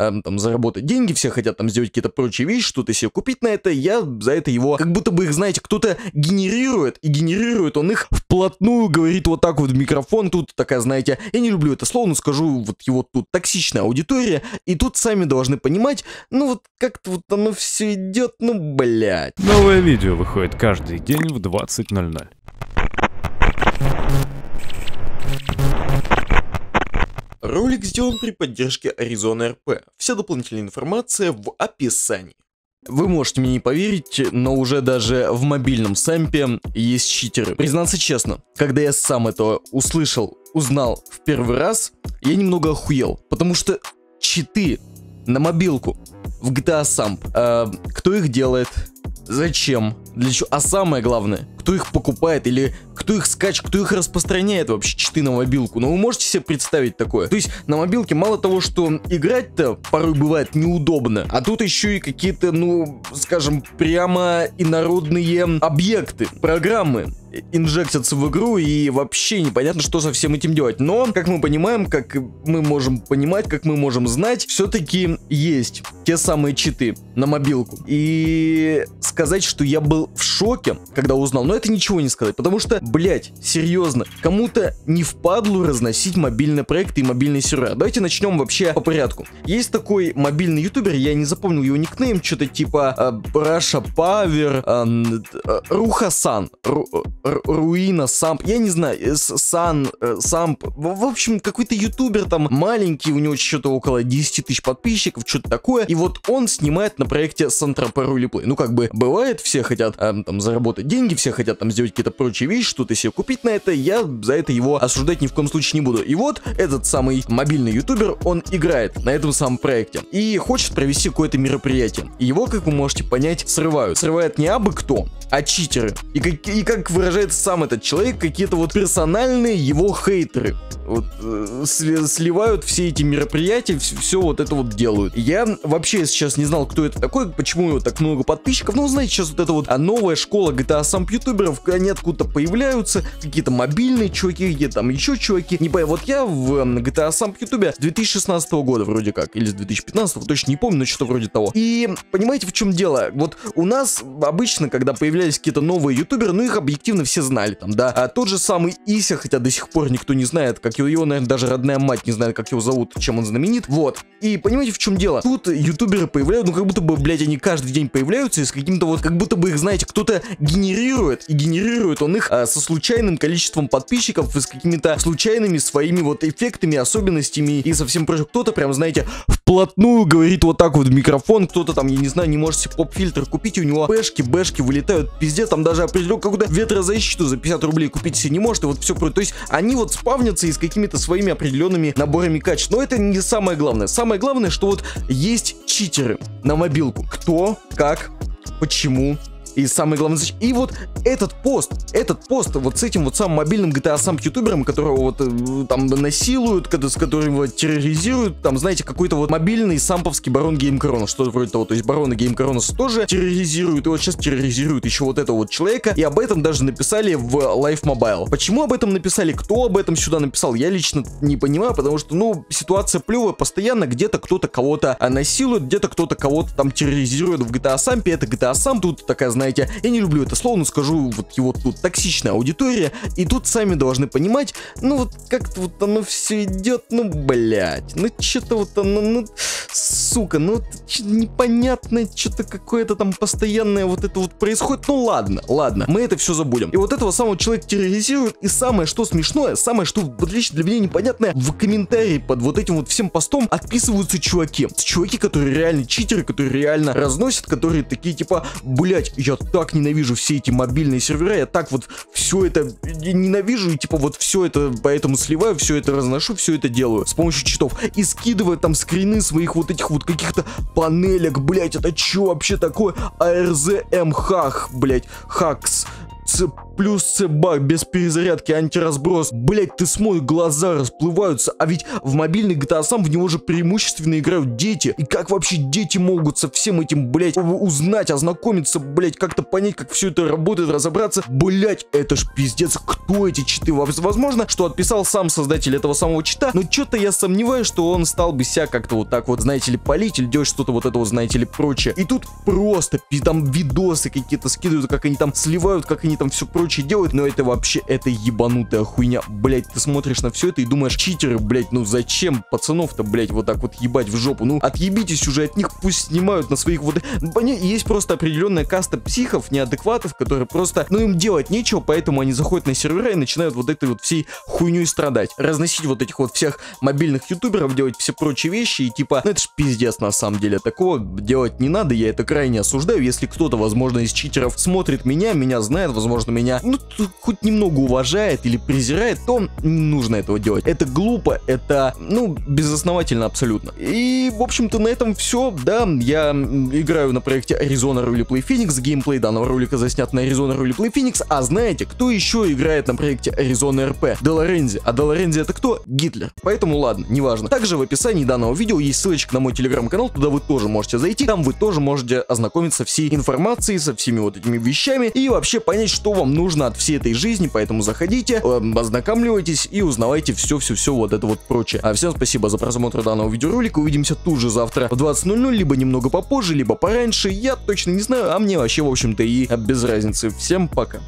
э, там заработать деньги, все хотят там сделать какие-то прочие вещи, что-то себе купить на это, я за это его, как будто бы их, знаете, кто-то генерирует, и генерирует он их вплотную, говорит вот так вот в микрофон, тут такая, знаете, я не люблю это слово, но скажу, вот его тут токсичная аудитория, и тут сами должны понимать, ну вот как-то вот оно все идет, ну блядь. Новое видео выходит каждый день в 20.00. Ролик сделан при поддержке Arizona RP. Вся дополнительная информация в описании. Вы можете мне не поверить, но уже даже в мобильном сэмпе есть читеры. Признаться честно, когда я сам это услышал, узнал в первый раз, я немного охуел. Потому что читы на мобилку в GTA Samp, э, кто их делает, зачем, для чего, а самое главное, кто их покупает или кто их скачет, кто их распространяет вообще читы на мобилку. Но вы можете себе представить такое? То есть на мобилке мало того, что играть-то порой бывает неудобно, а тут еще и какие-то, ну, скажем, прямо инородные объекты, программы инжектятся в игру и вообще непонятно, что со всем этим делать. Но, как мы понимаем, как мы можем понимать, как мы можем знать, все-таки есть те самые читы на мобилку. И сказать, что я был в шоке, когда узнал, но это ничего не сказать, потому что, блять, серьезно, кому-то не впадлу разносить мобильные проекты и мобильные сервера. Давайте начнем вообще по порядку. Есть такой мобильный ютубер, я не запомнил его никнейм, что-то типа Раша Павер, Рухасан, Руина, Самп, я не знаю, Сан, э, Самп, в общем, какой-то ютубер там маленький, у него что-то около 10 тысяч подписчиков, что-то такое, и вот он снимает на проекте Сантропа Рулиплей. Ну, как бы, бывает, все хотят э, там заработать деньги, все хотят там сделать какие-то прочие вещи, что-то себе купить на это, я за это его осуждать ни в коем случае не буду. И вот этот самый мобильный ютубер, он играет на этом самом проекте и хочет провести какое-то мероприятие. И его, как вы можете понять, срывают. Срывает не абы кто, а читеры. И как, и как выражается сам этот человек, какие-то вот персональные его хейтеры. Вот, э, сливают все эти мероприятия, все, все вот это вот делают. Я вообще сейчас не знал, кто это такой, почему его так много подписчиков. Ну, знаете, сейчас вот это вот новая школа GTA сам ютуберов, они откуда-то появляются, какие-то мобильные чуваки, где там еще чуваки. Не понимаю, вот я в GTA сам ютубе с 2016 года вроде как, или с 2015, точно не помню, но что-то вроде того. И понимаете, в чем дело? Вот у нас обычно, когда появлялись какие-то новые ютуберы, ну их объективно все знали там, да. А тот же самый Ися, хотя до сих пор никто не знает, как его, его, наверное, даже родная мать не знает, как его зовут, чем он знаменит. Вот. И понимаете, в чем дело? Тут ютуберы появляются, ну как будто бы, блядь, они каждый день появляются и с каким-то вот, как будто бы их, знаете, кто-то генерирует, и генерирует он их а, со случайным количеством подписчиков и с какими-то случайными своими вот эффектами, особенностями и совсем прочим. Кто-то прям, знаете, вплотную говорит вот так вот в микрофон, кто-то там, я не знаю, не может себе поп-фильтр купить, и у него пешки, бэшки вылетают пиздец, там даже определенно какую-то ветрозащиту за 50 рублей купить себе не может, и вот все про... То есть они вот спавнятся и с какими-то своими определенными наборами качеств. Но это не самое главное. Самое главное, что вот есть читеры на мобилку. Кто, как, почему, и самое главное, и вот этот пост, этот пост вот с этим вот самым мобильным GTA SAMP ютубером, которого вот э, там насилуют, с которым его терроризируют, там, знаете, какой-то вот мобильный самповский барон Гейм Корона, что вроде того, то есть барона Гейм Корона тоже терроризируют, и вот сейчас терроризируют еще вот этого вот человека, и об этом даже написали в Life Mobile. Почему об этом написали, кто об этом сюда написал, я лично не понимаю, потому что, ну, ситуация плевая, постоянно где-то кто-то кого-то насилует, где-то кто-то кого-то там терроризирует в GTA SAMP е, это GTA SAMP, тут такая, знаете, знаете, я не люблю это слово, но скажу вот его тут. Токсичная аудитория, и тут сами должны понимать, ну вот как-то вот оно все идет, ну блять, ну что-то вот оно, ну сука, ну непонятное, что-то какое-то там постоянное вот это вот происходит, ну ладно, ладно, мы это все забудем. И вот этого самого человека терроризирует, и самое что смешное, самое что вот лично для меня непонятное, в комментарии под вот этим вот всем постом отписываются чуваки, чуваки, которые реально читеры, которые реально разносят, которые такие типа, блять, я так ненавижу все эти мобильные сервера, я так вот все это ненавижу и типа вот все это поэтому сливаю, все это разношу, все это делаю с помощью читов и скидываю там скрины своих вот этих вот каких-то панелек, блять, это что вообще такое? ARZM хах, блять, хакс, плюс баг без перезарядки, антиразброс. Блять, ты смотришь, глаза расплываются. А ведь в мобильный GTA сам в него же преимущественно играют дети. И как вообще дети могут со всем этим, блять, узнать, ознакомиться, блять, как-то понять, как все это работает, разобраться? Блять, это ж пиздец, кто эти читы? Возможно, что отписал сам создатель этого самого чита, но что-то я сомневаюсь, что он стал бы себя как-то вот так вот, знаете ли, полить или делать что-то вот это вот, знаете ли, прочее. И тут просто там видосы какие-то скидывают, как они там сливают, как они там все прочее делают, но это вообще, это ебанутая хуйня. Блять, ты смотришь на все это и думаешь, читеры, блять, ну зачем пацанов-то, блять, вот так вот ебать в жопу? Ну, отъебитесь уже от них, пусть снимают на своих вот... Есть просто определенная каста психов, неадекватов, которые просто, ну, им делать нечего, поэтому они заходят на сервера и начинают вот этой вот всей хуйней страдать. Разносить вот этих вот всех мобильных ютуберов, делать все прочие вещи и типа, ну это ж пиздец на самом деле. Такого делать не надо, я это крайне осуждаю. Если кто-то, возможно, из читеров смотрит меня, меня знает, возможно, меня, ну, хоть немного уважает или презирает, то не нужно этого делать. Это глупо, это, ну, безосновательно абсолютно. И, в общем-то, на этом все. Да, я играю на проекте Arizona Roleplay Phoenix. Геймплей данного ролика заснят на Arizona Roleplay Phoenix. А знаете, кто еще играет на проекте Arizona RP? Делорензи. А Делорензи это кто? Гитлер. Поэтому ладно, неважно. Также в описании данного видео есть ссылочка на мой телеграм-канал, туда вы тоже можете зайти. Там вы тоже можете ознакомиться всей информацией, со всеми вот этими вещами и вообще понять, что вам нужно от всей этой жизни. Поэтому заходите, э, ознакомливайтесь и узнавайте все-все-все вот это вот прочее. А всем спасибо за просмотр данного видеоролика. Увидимся тут же завтра в 20.00, либо немного попозже, либо пораньше. Я точно не знаю, а мне вообще, в общем-то, и без разницы. Всем пока.